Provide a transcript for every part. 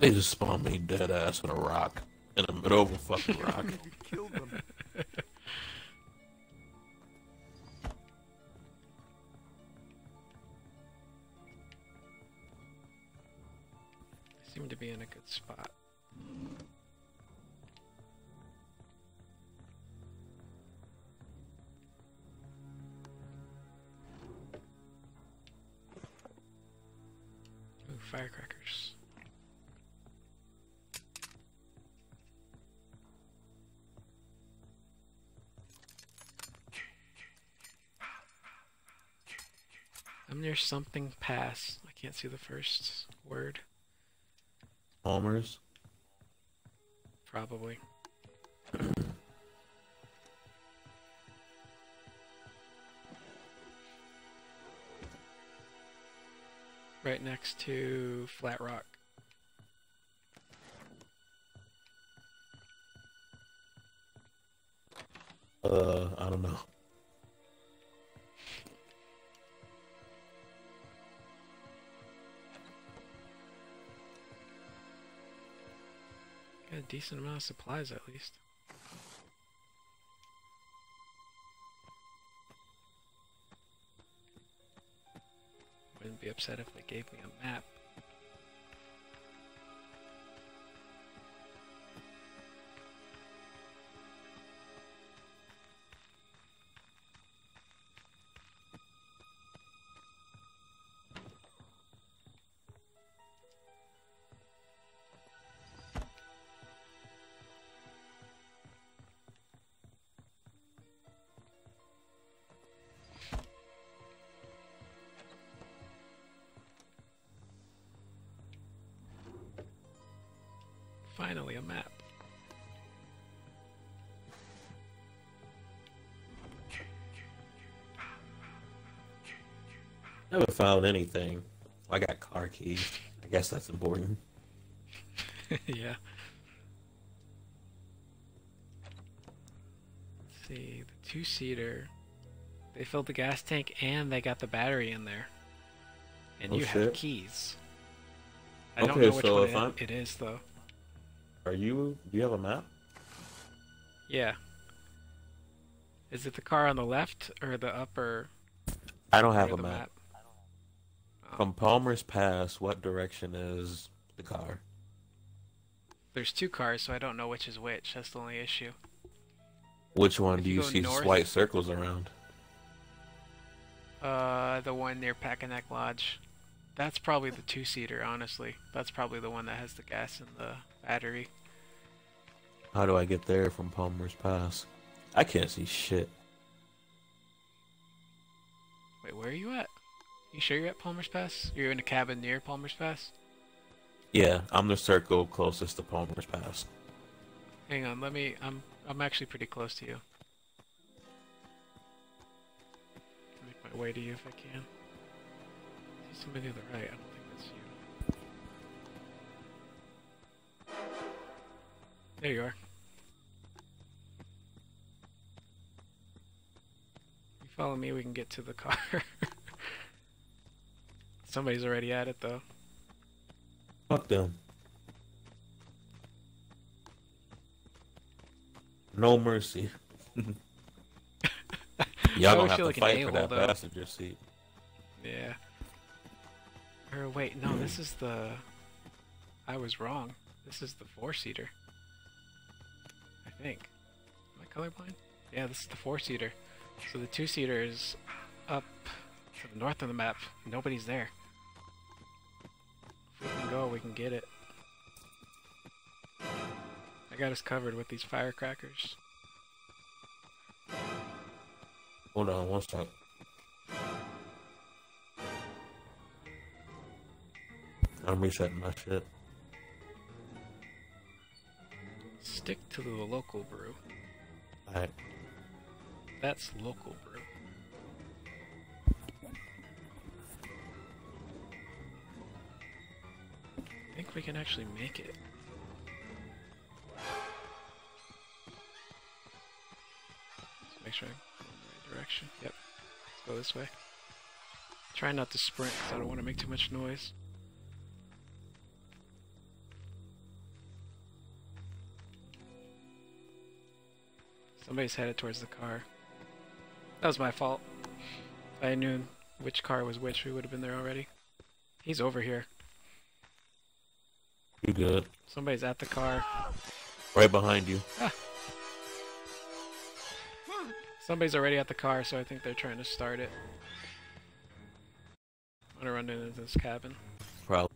They just spawned me dead ass in a rock. In the middle of a fucking rock. Killed them. Seem to be in a good spot. Ooh, firecrackers. I'm near something pass. I can't see the first word. Palmer's. Probably. right next to Flat Rock. Uh, I don't know. A decent amount of supplies at least. Wouldn't be upset if they gave me a map. Finally, a map. Never found anything. Oh, I got car keys. I guess that's important. yeah. Let's see, the two seater. They filled the gas tank and they got the battery in there. And Oh, you have keys. I don't Okay, know which so one if it- I'm- it is though. Are you? Do you have a map? Yeah. Is it the car on the left or the upper? I don't have a the map. Oh, From Palmer's Pass, what direction is the car? There's two cars, so I don't know which is which. That's the only issue. Which one If do you you see north- white circles around? Uh, the one near Packanack Lodge. That's probably the two-seater, honestly. That's probably the one that has the gas and the battery. How do I get there from Palmer's Pass? I can't see shit. Wait, where are you at? You sure you're at Palmer's Pass? You're in a cabin near Palmer's Pass? Yeah, I'm the circle closest to Palmer's Pass. Hang on, let me. I'm I'm actually pretty close to you. Make my way to you if I can. See somebody to the right. I don't think There you are. You follow me, we can get to the car. Somebody's already at it though. Fuck them. No mercy. Y'all gonna have to like fight for that though. passenger seat. Yeah. Or wait, no, this is the. I was wrong. This is the four seater. Think. Am I colorblind? Yeah, this is the four seater. So the two seater is up to the north of the map. Nobody's there. If we can go, we can get it. I got us covered with these firecrackers. Hold on one sec. I'm resetting my shit. Stick to the local brew. Alright. That's local brew. I think we can actually make it. Let's make sure I'm going in the right direction. Yep. Let's go this way. Try not to sprint because I don't want to make too much noise. Somebody's headed towards the car. That was my fault. If I knew which car was which, we would have been there already. He's over here. You good? Somebody's at the car. Right behind you. Ah. Somebody's already at the car, so I think they're trying to start it. I'm gonna run into this cabin. Probably.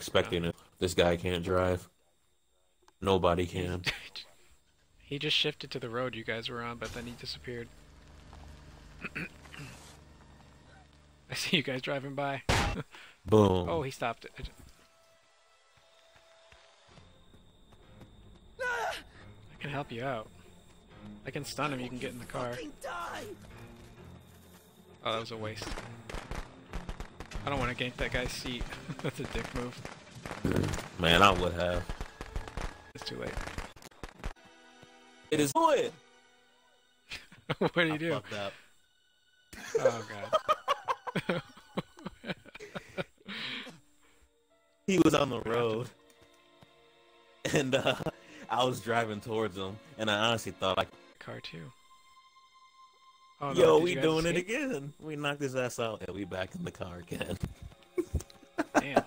Expecting it. This guy can't drive. Nobody can. he just shifted to the road you guys were on, but then he disappeared. I see you guys driving by. Boom. Oh, he stopped it. Ah! I can help you out. I can stun him, you can get in the car. Oh, that was a waste. I don't want to gank that guy's seat. That's a dick move. Man, I would have. It's too late. It is good. what do you I do? Oh god. He was on the road, and uh, I was driving towards him, and I honestly thought, like, Car too. Oh, "Yo, did we doing it again. We knocked his ass out, and we back in the car again." Damn.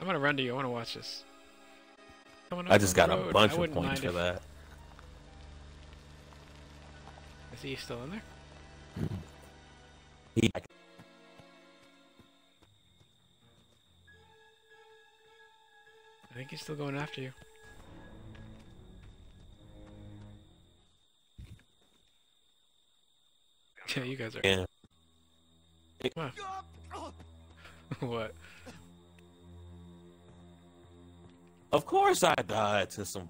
I'm gonna run to you. I want to watch this. I just got a bunch of points for if- that. Is he still in there? Hmm. He, I think he's still going after you. Yeah, you guys are. yeah. What? Of course, I died to some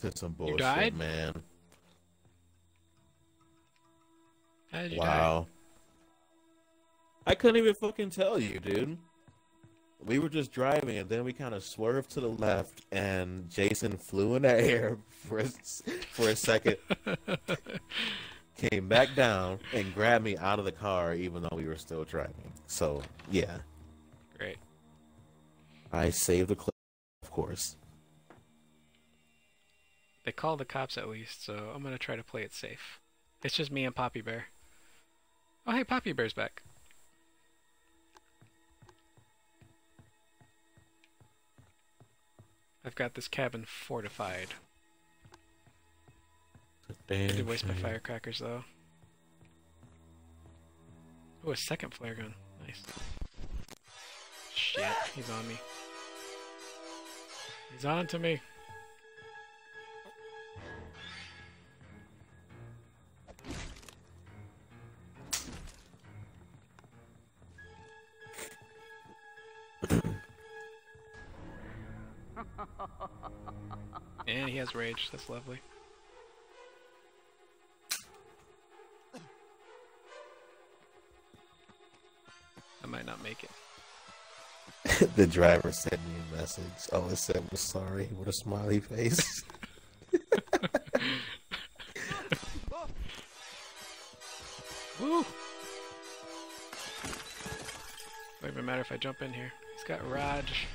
to some bullshit, died? man. How did you die? Wow. I couldn't even fucking tell you, dude. We were just driving, and then we kind of swerved to the left, and Jason flew in the air for a, for a second, came back down, and grabbed me out of the car, even though we were still driving. So, yeah, Great. I saved the clip, course. They called the cops at least, so I'm gonna try to play it safe. It's just me and Poppy Bear. Oh, hey, Poppy Bear's back. I've got this cabin fortified. I did waste my firecrackers though. Oh, a second flare gun. Nice. Shit, he's on me. He's on to me. and he has rage. That's lovely. I might not make it. the driver sent me a message. All it said was sorry with a smiley face. Woo! Don't even matter if I jump in here. He's got Raj.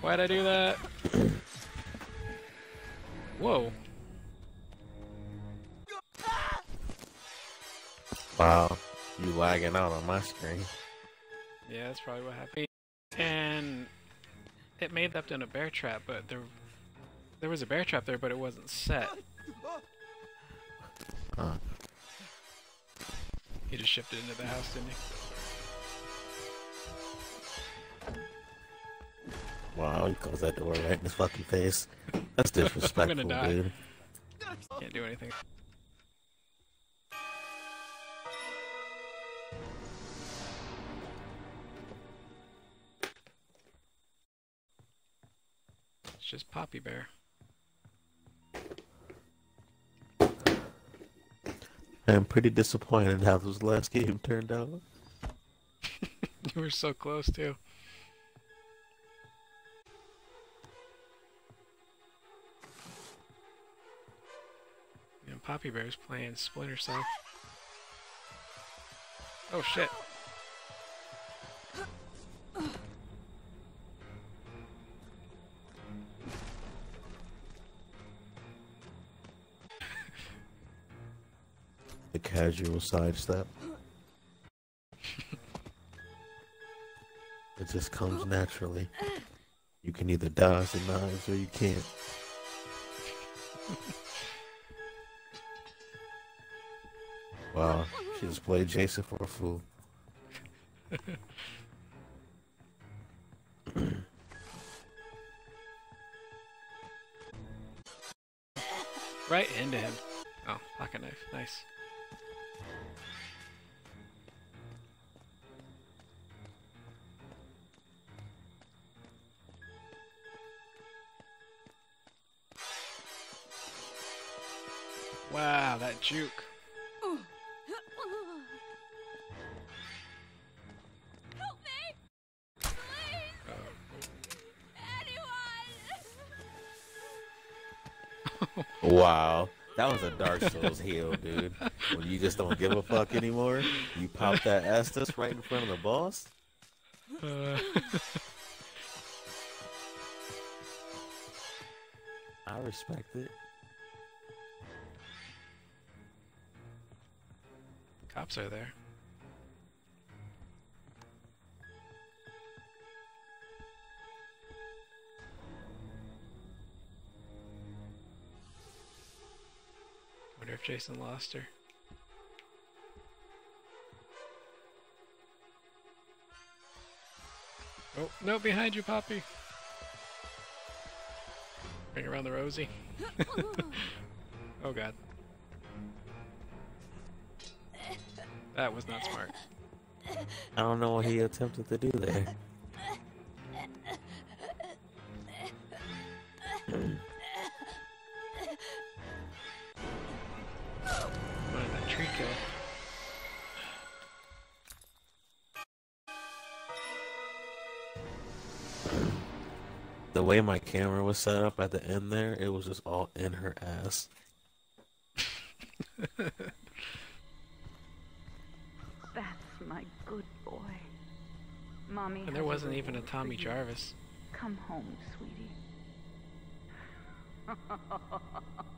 Why'd I do that? Whoa. Wow, you lagging out on my screen. Yeah, that's probably what happened. And it may have left in a bear trap, but there there was a bear trap there, but it wasn't set. Huh. He just shifted into the house, didn't he? Wow, he closed that door right in his fucking face. That's disrespectful, dude. Can't do anything. It's just Poppy Bear. I'm pretty disappointed how this last game turned out. You were so close too. And Poppy Bear's playing Splinter Cell. Oh shit. The casual sidestep. it just comes naturally. You can either dodge the knives or you can't. wow, she just played Jason for a fool. Right into him. Oh, pocket knife. Nice. Wow, that juke. Help me! Please! Anyone! Wow. That was a Dark Souls heal, dude. When you just don't give a fuck anymore, you pop that Estus right in front of the boss. Uh, I respect it. Cops are there. Wonder if Jason lost her. Oh, no, behind you, Poppy. Bring around the Rosie. oh god. That was not smart. I don't know what he attempted to do there. Wanted that tree kill. The way my camera was set up at the end there, it was just all in her ass. my good boy. Mommy. And there wasn't even a Tommy. Jarvis. Come home, sweetie.